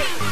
Hey!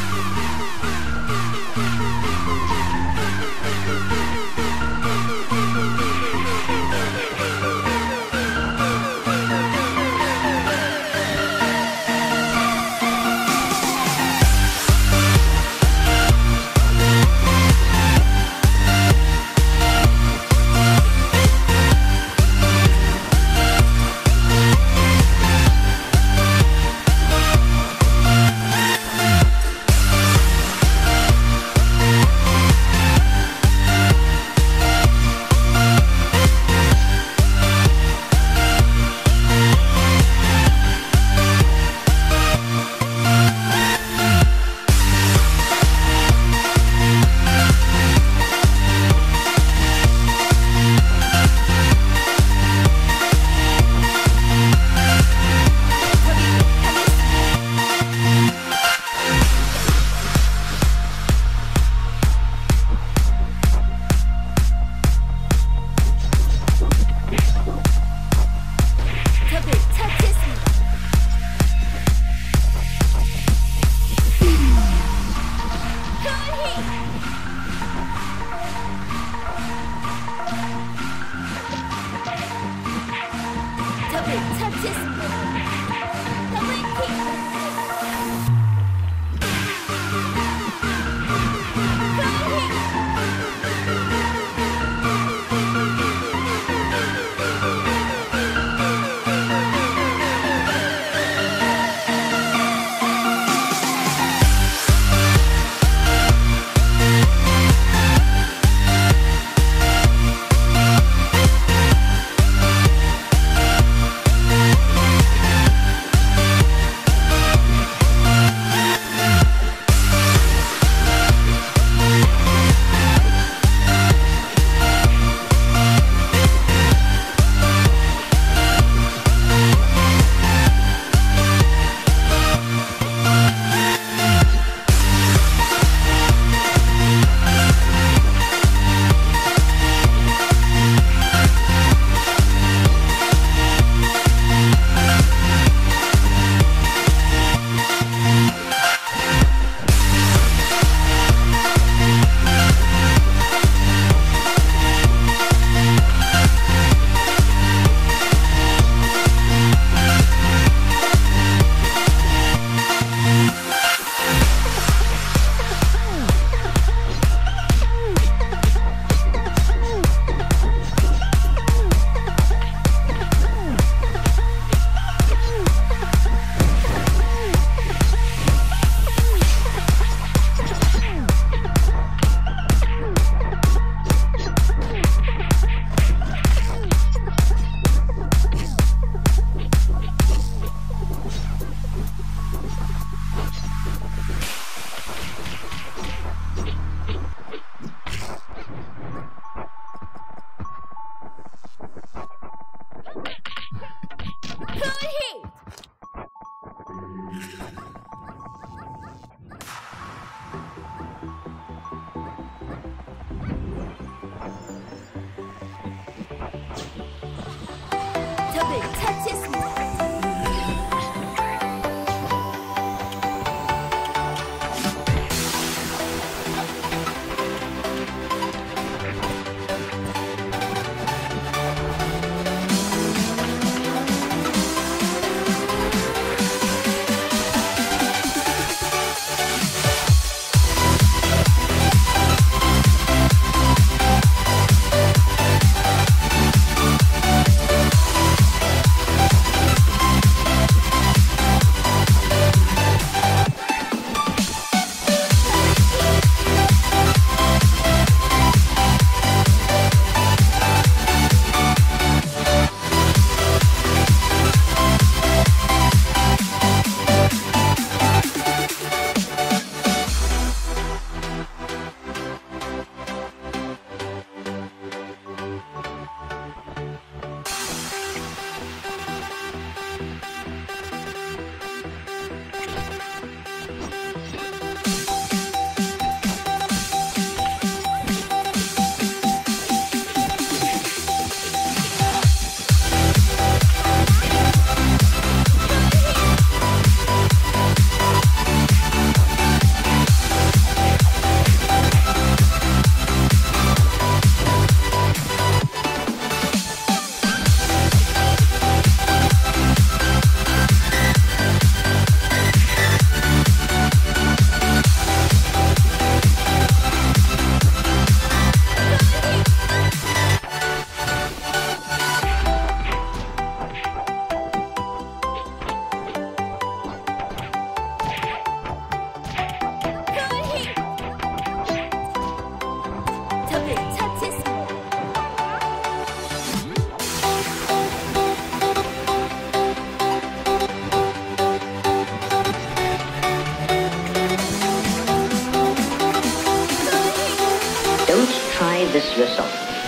Hey!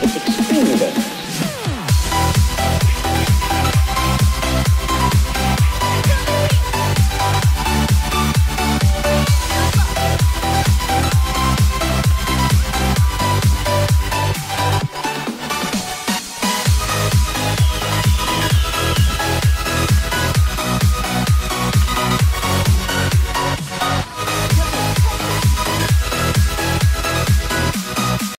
It's extremely dangerous.